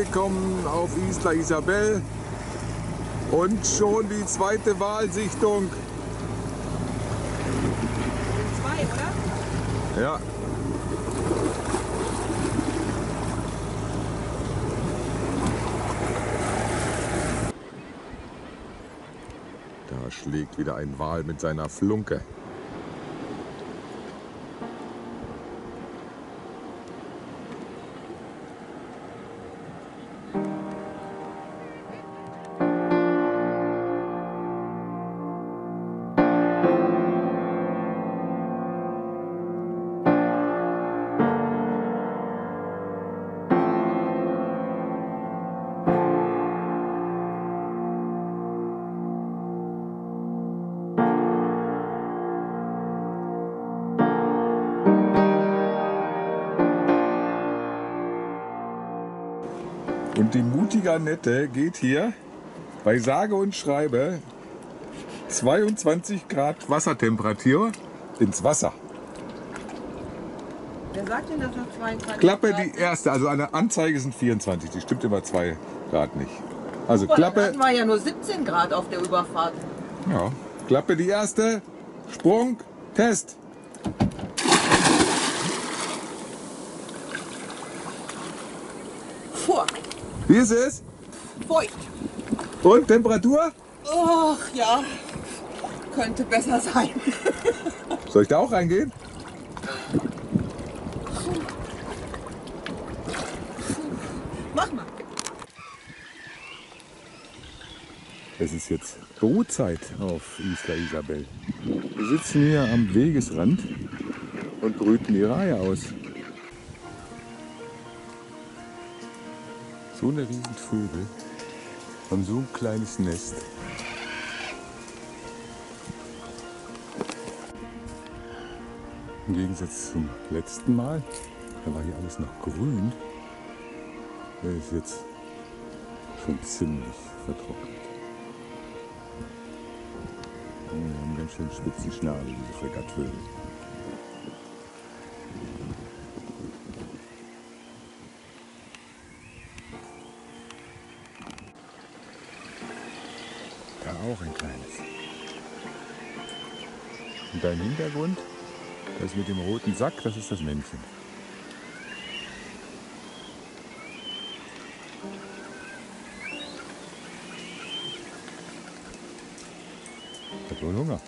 Angekommen auf Isla Isabel und schon die zweite Wahlsichtung. Zwei, oder? Ja. Da schlägt wieder ein Wal mit seiner Flunke. Und die mutige Annette geht hier bei sage und schreibe 22 Grad Wassertemperatur ins Wasser. Wer sagt denn, dass noch 22 Klappe Grad die erste, also eine Anzeige sind 24, die stimmt immer 2 Grad nicht. Also dann Klappe, hatten wir ja nur 17 Grad auf der Überfahrt. ja, Klappe die erste, Sprung, Test. Wie ist es? feucht. Und Temperatur? Ach ja, könnte besser sein. Soll ich da auch reingehen? Mach mal. Es ist jetzt Brutzeit auf Isla Isabel. Wir sitzen hier am Wegesrand und brüten die Reihe aus. So eine riesen Vögel haben so ein kleines Nest. Im Gegensatz zum letzten Mal, da war hier alles noch grün, der ist jetzt schon ziemlich vertrocknet. Die haben ganz schön spitzen Schnabel, diese Fregattvögel. Im Hintergrund, das mit dem roten Sack, das ist das Männchen. Hat wohl Hunger.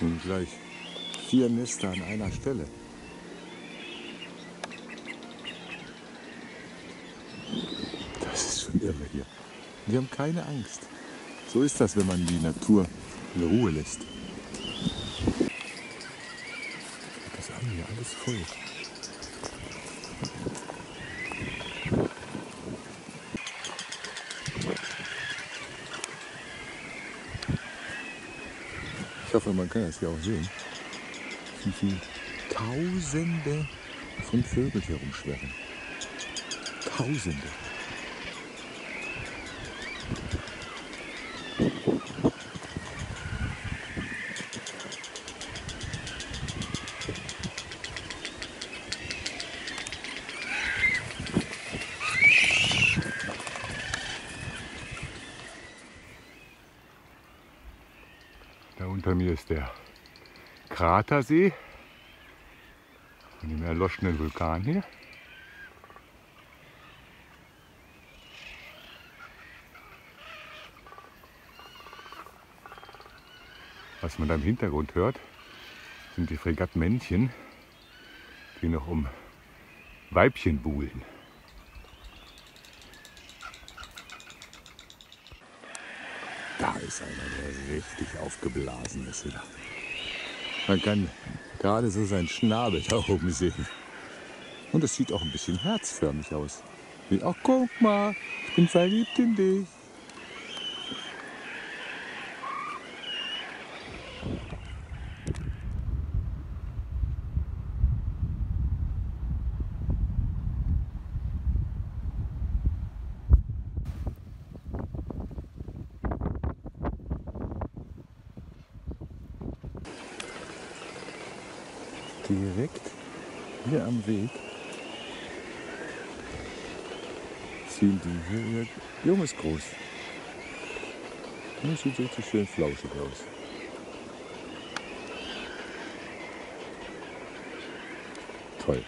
Und gleich vier Nester an einer Stelle. Das ist schon irre hier. Wir haben keine Angst. So ist das, wenn man die Natur in Ruhe lässt. Das haben hier alles voll. Ich hoffe, man kann das hier auch sehen, wie viele Tausende von Vögeln hier rumschwirren. Tausende. Da unter mir ist der Kratersee von dem erloschenen Vulkan hier. Was man da im Hintergrund hört, sind die Fregattmännchen, die noch um Weibchen buhlen. Da ist einer, der richtig aufgeblasen ist wieder. Man kann gerade so seinen Schnabel da oben sehen. Und es sieht auch ein bisschen herzförmig aus. Wie, ach guck mal, ich bin verliebt in dich. Direkt hier am Weg ziehen die hier ihr Junges groß. Das sieht richtig schön flauschig aus. Toll.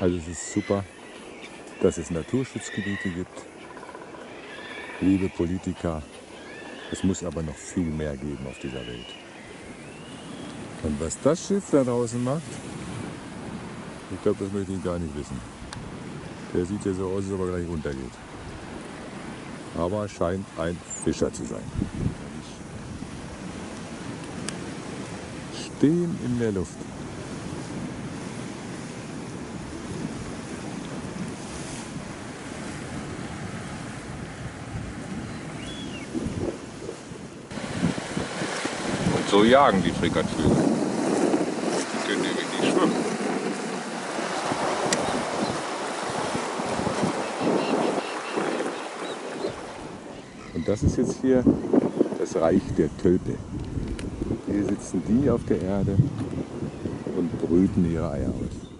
Also es ist super, dass es Naturschutzgebiete gibt. Liebe Politiker, es muss aber noch viel mehr geben auf dieser Welt. Und was das Schiff da draußen macht, ich glaube, das möchte ich gar nicht wissen. Der sieht ja so aus, als ob er gleich runtergeht. Aber scheint ein Fischer zu sein. Stehen in der Luft. Und so jagen die Frikadvögel. Die können nämlich nicht schwimmen. Und das ist jetzt hier das Reich der Tölpe. Hier sitzen die auf der Erde und brüten ihre Eier aus.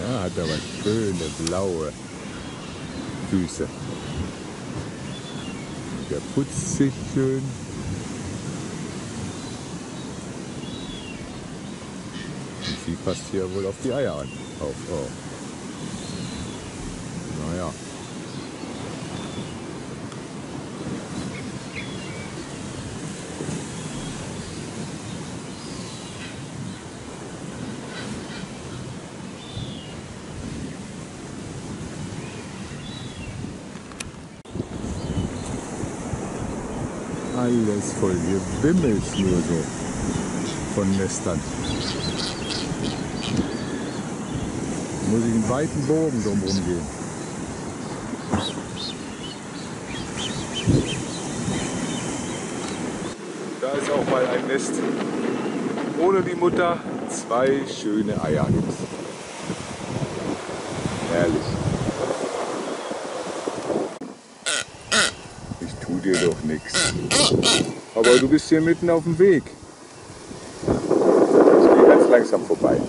Ja, hat aber schöne blaue Füße. Der putzt sich schön. Und sie passt hier wohl auf die Eier an. Auf, oh. Naja. Alles voll, hier wimmelt nur so von Nestern. Muss ich einen weiten Bogen drumherum gehen. Da ist auch mal ein Nest. Ohne die Mutter zwei schöne Eier. Herrlich. Ich tu dir doch nichts. Aber du bist hier mitten auf dem Weg. Ich gehe ganz langsam vorbei.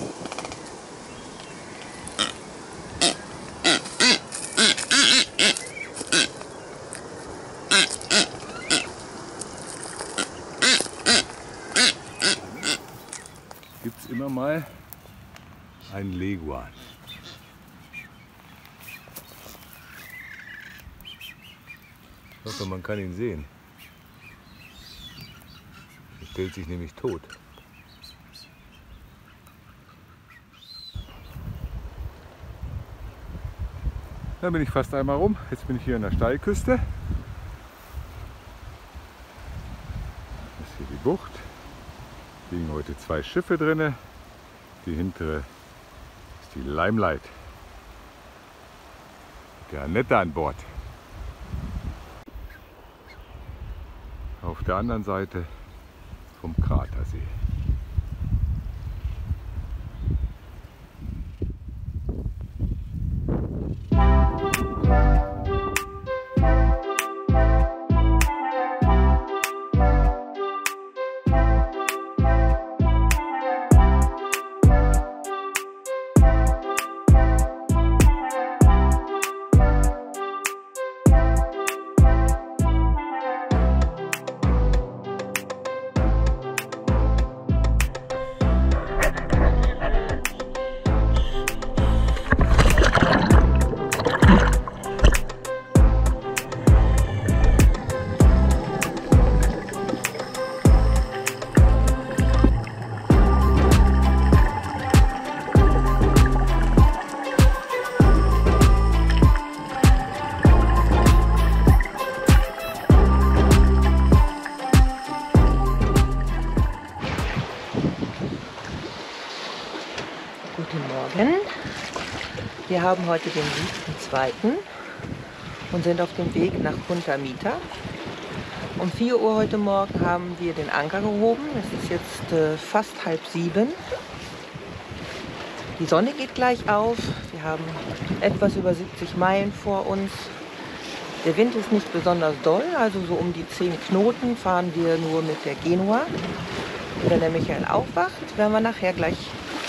Gibt es immer mal einen Leguan. Ich hoffe, man kann ihn sehen. Er stellt sich nämlich tot. Dann bin ich fast einmal rum. Jetzt bin ich hier an der Steilküste. Das ist hier die Bucht. Liegen heute zwei Schiffe drin. Die hintere ist die Limelight. Der Annette an Bord. Auf der anderen Seite vom Kratersee. Haben heute den 7.2. und sind auf dem Weg nach Punta Mita. Um 4 Uhr heute Morgen haben wir den Anker gehoben. Es ist jetzt äh, fast halb sieben. Die Sonne geht gleich auf. Wir haben etwas über 70 Meilen vor uns. Der Wind ist nicht besonders doll, also so um die 10 Knoten fahren wir nur mit der Genua. Wenn der Michael aufwacht, werden wir nachher gleich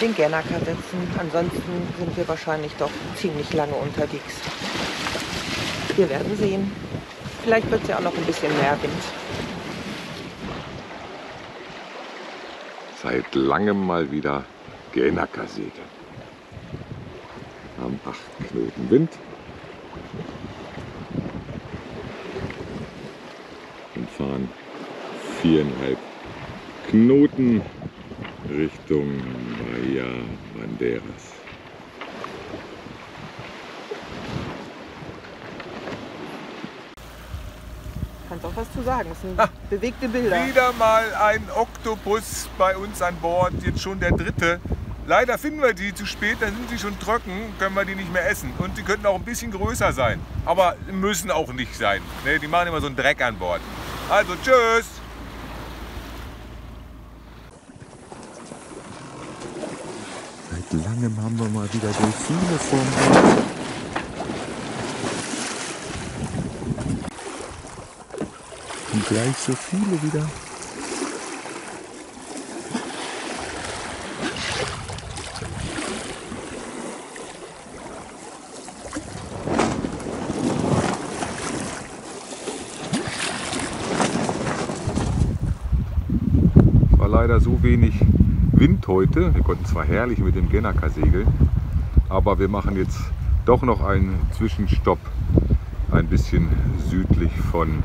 den Gernaker setzen. Ansonsten sind wir wahrscheinlich doch ziemlich lange unterwegs. Wir werden sehen. Vielleicht wird es ja auch noch ein bisschen mehr Wind. Seit langem mal wieder Gernaker segeln. Haben 8 Knoten Wind. Und fahren viereinhalb Knoten Richtung Bahia Banderas. Kannst auch was zu sagen. Es sind bewegte Bilder. Wieder mal ein Oktopus bei uns an Bord, jetzt schon der dritte. Leider finden wir die zu spät, dann sind sie schon trocken, können wir die nicht mehr essen. Und sie könnten auch ein bisschen größer sein, aber müssen auch nicht sein. Ne, die machen immer so einen Dreck an Bord. Also tschüss! Seit langem haben wir mal wieder Delfine vorm Haus. Und gleich so viele wieder. War leider so wenig Wind heute. Wir konnten zwar herrlich mit dem Genaka segeln, aber wir machen jetzt doch noch einen Zwischenstopp ein bisschen südlich von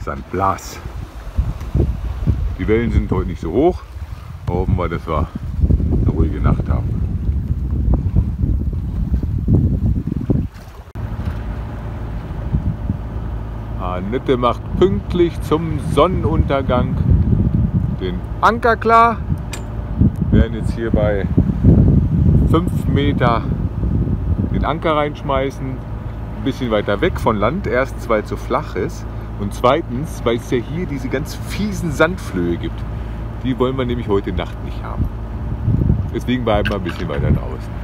St. Blas. Die Wellen sind heute nicht so hoch. Hoffen wir, dass wir eine ruhige Nacht haben. Annette macht pünktlich zum Sonnenuntergang den Anker klar. Wir werden jetzt hier bei 5 Meter den Anker reinschmeißen. Ein bisschen weiter weg von Land. Erstens, weil es so flach ist. Und zweitens, weil es ja hier diese ganz fiesen Sandflöhe gibt. Die wollen wir nämlich heute Nacht nicht haben. Deswegen bleiben wir ein bisschen weiter draußen.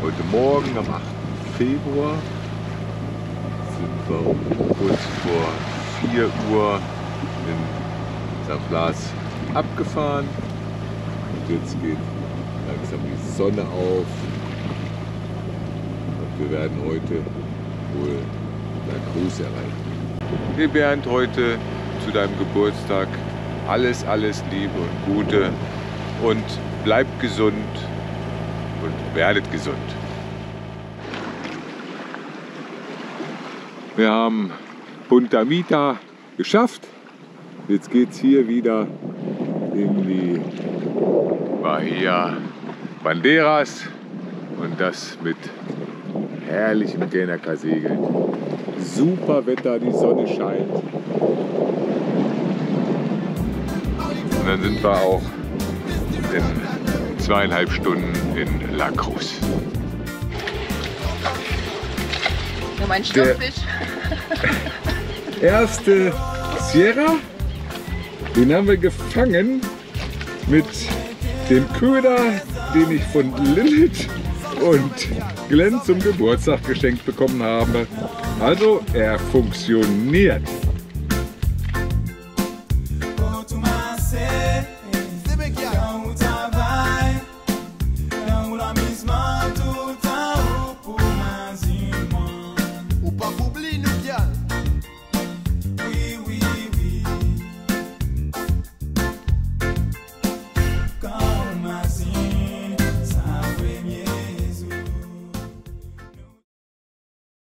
Heute Morgen am 8. Februar um kurz vor 4 Uhr in St. Blas abgefahren. Und jetzt geht langsam die Sonne auf. Und wir werden heute wohl La Cruz erreichen. Dir Bernd heute zu deinem Geburtstag alles, alles Liebe und Gute und bleibt gesund und werdet gesund. Wir haben Punta Mita geschafft. Jetzt geht es hier wieder in die Bahia Banderas und das mit herrlichem Genaka-Segeln. Super Wetter, die Sonne scheint. Und dann sind wir auch in zweieinhalb Stunden in La Cruz. Nur mein Stofffisch. erste Sierra. Den haben wir gefangen mit dem Köder, den ich von Lilith und Glenn zum Geburtstag geschenkt bekommen habe. Also er funktioniert.